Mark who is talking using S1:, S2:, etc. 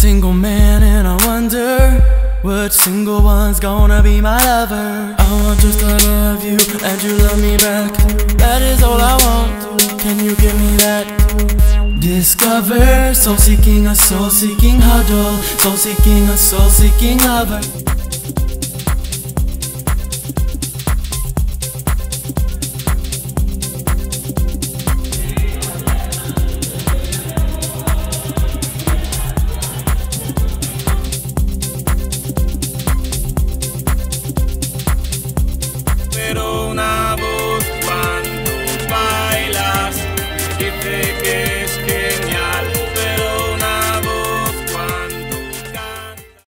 S1: Single man and I wonder Which single one's gonna be my lover. I want just to love you and you love me back. That is all I want. Can you give me that? Discover Soul seeking a soul seeking huddle. Soul seeking a soul seeking lover